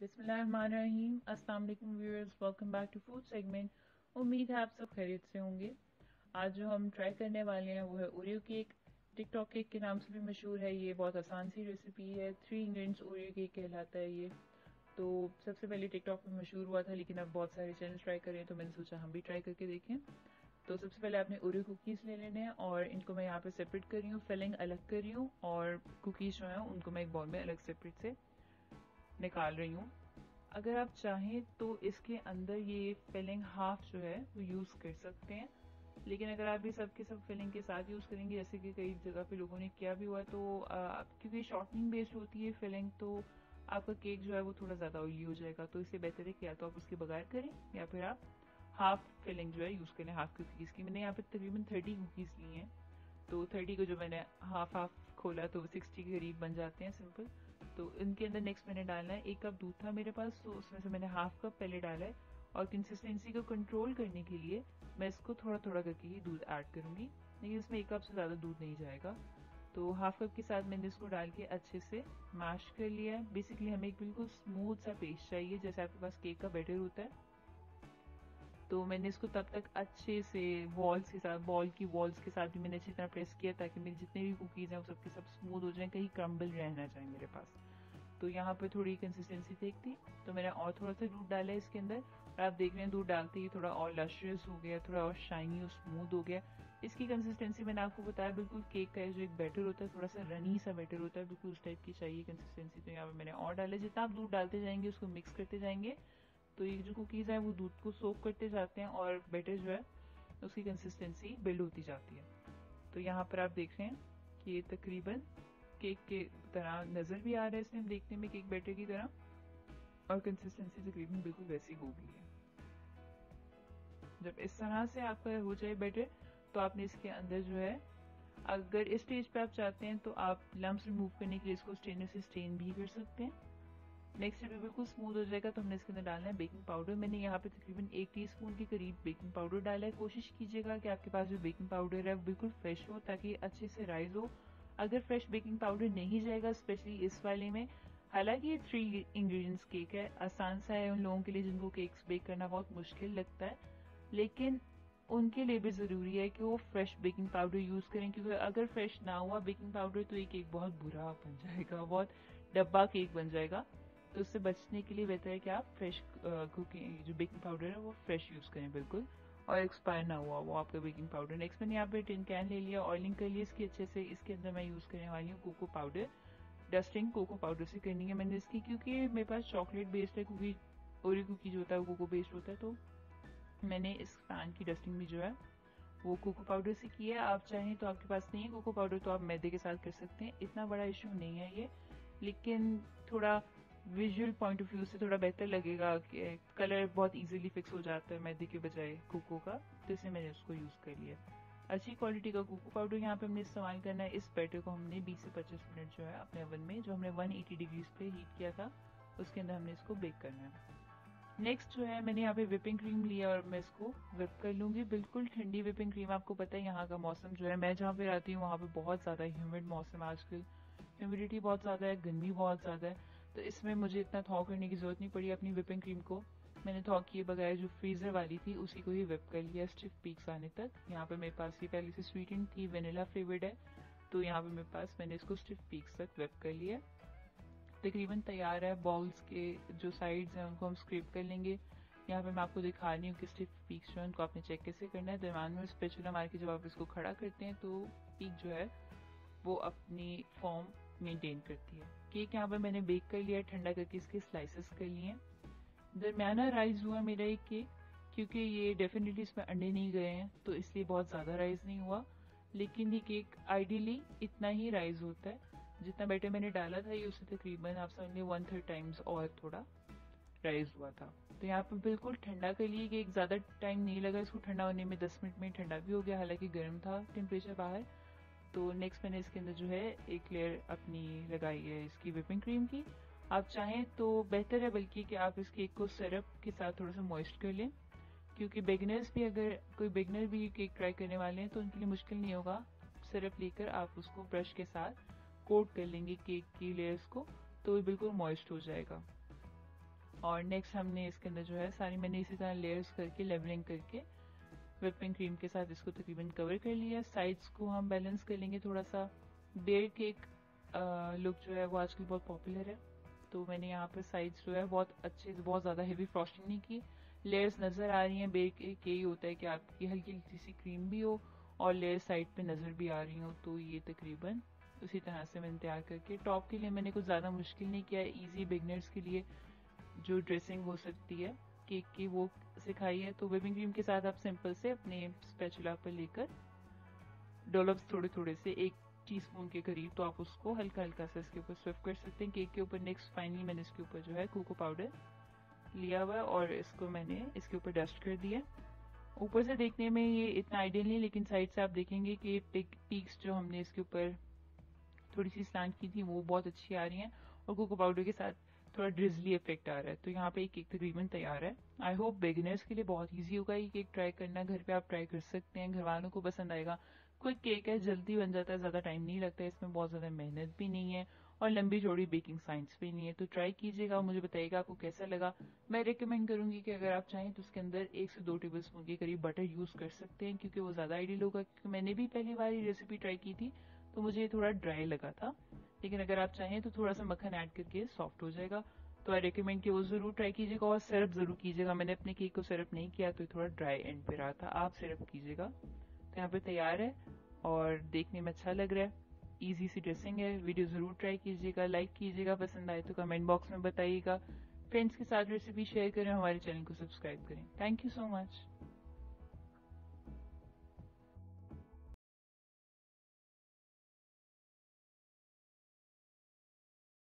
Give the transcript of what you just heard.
बिस्मिल्लाहिर्रहमानिर्रहीम। अस्सलाम वालेकुम viewers welcome back to food segment उम्मीद है आप सब खैरियत से होंगे। आज जो हम ट्राई करने वाले हैं, वो है ओरियो केक टिकटॉक केक के नाम से भी मशहूर है, ये बहुत आसान सी रेसिपी है। थ्री इंग्रेडिएंट्स ओरियो केक कहलाता है ये। तो सबसे पहले टिकटॉक में मशहूर हुआ था, लेकिन अब बहुत सारे चैनल ट्राई करें तो मैंने सोचा हम भी ट्राई करके देखें। तो सबसे पहले आपने ओरियो कुकीज़ ले लेने हैं, और इनको मैं यहाँ पे सेपरेट कर रही हूँ फिलिंग अलग कर रही हूँ, और कुकीज़ जो है, उनको मैं एक बॉल में अलग सेपरेट से निकाल रही हूँ। अगर आप चाहें तो इसके अंदर ये फिलिंग हाफ़ जो है वो यूज़ कर सकते हैं। लेकिन अगर आप ये सब के सब फिलिंग के साथ यूज़ करेंगे जैसे कि कई जगह पे लोगों ने किया भी हुआ तो आ, क्योंकि शॉर्टनिंग बेस्ड होती है फिलिंग तो आपका केक जो है वो थोड़ा ज़्यादा ऑयली हो जाएगा। तो इससे बेहतर है कि या तो आप उसके बगैर करें या फिर आप हाफ़ फिलिंग जो है यूज़ करें हाफ़ कुकीज़ की। मैंने यहाँ पे तकरीबन थर्टी कुकीज़ ली हैं। तो थर्टी को जो मैंने हाफ़ हाफ़ खोला तो सिक्सटी के करीब बन जाते हैं सिंपल तो इनके अंदर नेक्स्ट मैंने डालना है, एक कप दूध था मेरे पास तो उसमें से मैंने हाफ़ कप पहले डाला है और कंसिस्टेंसी को कंट्रोल करने के लिए मैं इसको थोड़ा थोड़ा करके ही दूध ऐड करूँगी। लेकिन इसमें एक कप से ज़्यादा दूध नहीं जाएगा। तो हाफ़ कप के साथ मैंने इसको डाल के अच्छे से मैश कर लिया है। बेसिकली हमें एक बिल्कुल स्मूथ सा पेस्ट चाहिए, जैसे आपके पास केक का बैटर होता है। तो मैंने इसको तब तक अच्छे से वॉल्स के साथ बॉल की वॉल्स के साथ भी मैंने अच्छी तरह प्रेस किया ताकि मेरी जितने भी कुकीज़ हैं, वो सबके सब स्मूथ हो जाएँ, कहीं क्रम्बल रहना चाहिए मेरे पास। तो यहाँ पे थोड़ी कंसिस्टेंसी थी तो मैंने और थोड़ा सा दूध डाला है इसके अंदर। और आप देख रहे हैं दूध डालते ही थोड़ा और लश्रियस हो गया, थोड़ा और शाइनी और स्मूथ हो गया। इसकी कंसिस्टेंसी मैंने आपको बताया, बिल्कुल केक का जो एक बैटर होता है थोड़ा सा रनी सा बैटर होता है, बिल्कुल उस टाइप की चाहिए कंसिस्टेंसी तो यहाँ पे मैंने और डाला। जितना आप दूध डालते जाएँगे, उसको मिक्स करते जाएँगे तो ये जो कुकीज़ हैं, वो दूध को सोक करते जाते हैं और बैटर जो है, उसकी कंसिस्टेंसी बिल्ड होती जाती है। तो यहाँ पर आप देख रहे हैं कि ये तकरीबन केक के तरह नज़र भी आ रहा है इसमें, देखने में केक बैटर की तरह। और कंसिस्टेंसी तकरीबन बिल्कुल वैसी हो गई है जब इस तरह से आपका हो जाए बैटर तो आपने इसके अंदर जो है, अगर इस स्टेज पे आप चाहते हैं तो आप लम्स रिमूव करने के लिए इसको स्टेनर से स्टेन भी कर सकते हैं। नेक्स्ट जब बिल्कुल स्मूथ हो जाएगा तो हमने इसके अंदर डालना है बेकिंग पाउडर मैंने यहाँ पे तकरीबन एक टीस्पून के करीब बेकिंग पाउडर डाला है। कोशिश कीजिएगा कि आपके पास जो बेकिंग पाउडर है, वो बिल्कुल फ्रेश हो, ताकि अच्छे से राइज हो। अगर फ्रेश बेकिंग पाउडर नहीं जाएगा स्पेशली इस वाले में, हालाँकि ये थ्री इंग्रेडिएंट्स केक है, आसान सा है, उन लोगों के लिए जिनको केक्स बेक करना बहुत मुश्किल लगता है, लेकिन उनके लिए भी ज़रूरी है कि वो फ्रेश बेकिंग पाउडर यूज़ करें, क्योंकि अगर फ्रेश ना हुआ बेकिंग पाउडर तो ये केक बहुत बुरा बन जाएगा, बहुत डब्बा केक बन जाएगा। तो उससे बचने के लिए बेहतर है कि आप फ्रेश कुकिंग जो बेकिंग पाउडर है, वो फ्रेश यूज़ करें, बिल्कुल। और एक्सपायर ना हुआ, वो आपका बेकिंग पाउडर नेक्स्ट मैंने यहाँ पे टिन कैन ले लिया ऑयलिंग कर लिया इसकी अच्छे से, इसके अंदर मैं यूज़ करने वाली हूँ cocoa powder dusting cocoa powder से करनी है मैंने इसकी, क्योंकि मेरे पास चॉकलेट बेस्ड है कुकी ओरी कुकी जो होता है कोको बेस्ड होता है तो मैंने इस फ़ैन की डस्टिंग भी जो है, वो कोको पाउडर से की है. आप चाहें तो आपके पास नहीं है कोको पाउडर तो आप मैदे के साथ कर सकते हैं. इतना बड़ा इशू नहीं है ये, लेकिन थोड़ा विजुअल पॉइंट ऑफ़ व्यू से थोड़ा बेहतर लगेगा कि कलर बहुत इजीली फिक्स हो जाता है मैदे के बजाय कोको का तो इसलिए मैंने उसको यूज़ कर लिया। अच्छी क्वालिटी का कोको पाउडर यहाँ पे हमने इस्तेमाल करना है। इस बैटर को हमने 20 से 25 मिनट जो है अपने ओवन में, जो हमने 180 डिग्रीज पे हीट किया था, उसके अंदर हमने इसको बेक करना है। नेक्स्ट जो है, मैंने यहाँ पे विपिंग क्रीम लिया और मैं इसको विप कर लूँगी। बिल्कुल ठंडी विपिंग क्रीम आपको पता है, यहाँ का मौसम जो है, मैं जहाँ पे रहती हूँ, वहाँ पे बहुत ज़्यादा ह्यूमिड मौसम आजकल। ह्यूमिडिटी बहुत ज़्यादा है गंदी बहुत ज़्यादा है। तो इसमें मुझे इतना थॉ करने की ज़रूरत नहीं पड़ी अपनी विपिंग क्रीम को। मैंने थॉ किए बगैर जो फ्रीजर वाली थी, उसी को ही विप कर लिया स्टिफ पीक्स आने तक। यहाँ पे मेरे पास ये पहले से स्वीटेंड थी वेनिला फ्लेवर्ड है। तो यहाँ पे मेरे पास मैंने इसको स्टिफ पीक्स तक विप कर लिया तकरीबन तैयार है बॉल्स के जो साइड्स हैं, उनको हम स्क्रिप कर लेंगे। यहाँ पे मैं आपको दिखा रही हूँ कि स्टिफ पीक्स जो है, उनको आपने चेक कैसे करना है। दरमान में स्पेचुला मार के जब आप इसको खड़ा करते हैं तो पीक जो है, वो अपनी फॉर्म मेंटेन करती है। केक यहाँ पर मैंने बेक कर लिया, ठंडा करके इसके स्लाइसेस कर लिए। हैं दरमियाना राइज हुआ मेरा एक केक क्योंकि ये डेफिनेटली इसमें अंडे नहीं गए हैं तो इसलिए बहुत ज़्यादा राइज नहीं हुआ। लेकिन ये केक आइडियली इतना ही राइज होता है, जितना बैटर मैंने डाला था, ये उससे तकरीबन आप समझिए वन थर्ड टाइम्स और थोड़ा राइज हुआ था। तो यहाँ पे बिल्कुल ठंडा कर लिए केक ज़्यादा टाइम नहीं लगा, इसको ठंडा होने में दस मिनट में ठंडा भी हो गया। हालाँकि गर्म था टेम्परेचर बाहर तो नेक्स्ट मैंने इसके अंदर जो है एक लेयर अपनी लगाई है इसकी विपिंग क्रीम की। आप चाहें तो बेहतर है बल्कि कि आप इस केक को सिरप के साथ थोड़ा सा मॉइस्ट कर लें, क्योंकि बिगनर्स भी अगर कोई बिगनर भी केक ट्राई करने वाले हैं तो उनके लिए मुश्किल नहीं होगा। सिरप लेकर आप उसको ब्रश के साथ कोट कर लेंगे केक की लेयर्स को तो वो बिल्कुल मॉइस्ट हो जाएगा। और नेक्स्ट हमने इसके अंदर जो है सारी मैंने इसी तरह लेयर्स करके लेवलिंग करके विपिंग क्रीम के साथ इसको तकरीबन कवर कर लिया। साइड्स को हम बैलेंस कर लेंगे थोड़ा सा बेयर केक लुक जो है वो आजकल बहुत पॉपुलर है। तो मैंने यहाँ पर साइड्स जो है बहुत अच्छे, बहुत ज़्यादा हेवी फ्रॉस्टिंग नहीं की। लेयर्स नज़र आ रही हैं। बेयर केक यही होता है कि आपकी हल्की हल्की सी क्रीम भी हो और लेयर साइड पे नज़र भी आ रही हो। तो ये तकरीबन उसी तरह से मैंने तैयार करके टॉप के लिए मैंने कुछ ज़्यादा मुश्किल नहीं किया। है ईजी बिगनर्स के लिए जो ड्रेसिंग हो सकती है। केक की वो सिखाई है तो विपिंग क्रीम के साथ आप सिंपल से अपने स्पेचुला पर लेकर डोलप्स थोड़े थोड़े से एक टीस्पून के करीब तो आप उसको हल्का हल्का से इसके ऊपर स्विफ्ट कर सकते हैं। केक के ऊपर नेक्स्ट फाइनली मैंने इसके ऊपर जो है कोको पाउडर लिया हुआ और इसको मैंने इसके ऊपर डस्ट कर दिया ऊपर से देखने में ये इतना आइडियल नहीं, लेकिन साइड से आप देखेंगे कि पीक्स जो हमने इसके ऊपर थोड़ी सी स्लांट की थी, वो बहुत अच्छी आ रही हैं और कोको पाउडर के साथ थोड़ा ड्रिजली इफ़ेक्ट आ रहा है। तो यहाँ पे एक तकरीबन तैयार है। आई होप बिगिनर्स के लिए बहुत ईजी होगा ये केक ट्राई करना। घर पे आप ट्राई कर सकते हैं। घर वालों को पसंद आएगा। क्विक केक है, जल्दी बन जाता है, ज़्यादा टाइम नहीं लगता है। इसमें बहुत ज़्यादा मेहनत भी नहीं है और लंबी चौड़ी बेकिंग साइंस भी नहीं है। तो ट्राई कीजिएगा मुझे बताइएगा आपको कैसा लगा। मैं रिकमेंड करूँगी कि अगर आप चाहें तो उसके अंदर एक से दो टेबल स्पून के करीब बटर यूज़ कर सकते हैं, क्योंकि वो ज़्यादा आइडियल होगा। क्योंकि मैंने भी पहली बार ये रेसिपी ट्राई की थी तो मुझे थोड़ा ड्राई लगा था। लेकिन अगर आप चाहें तो थोड़ा सा मक्खन ऐड करके सॉफ्ट हो जाएगा। तो आई रिकमेंड कि वो ज़रूर ट्राई कीजिएगा और सिरप ज़रूर कीजिएगा। मैंने अपने केक को सिरप नहीं किया तो थोड़ा ड्राई एंड पे रहा था। आप सिरप कीजिएगा। तो यहाँ पे तैयार है और देखने में अच्छा लग रहा है। इजी सी ड्रेसिंग है। वीडियो ज़रूर ट्राई कीजिएगा लाइक कीजिएगा, पसंद आए तो कमेंट बॉक्स में बताइएगा। फ्रेंड्स के साथ रेसिपी शेयर करें, हमारे चैनल को सब्सक्राइब करें। Thank you so much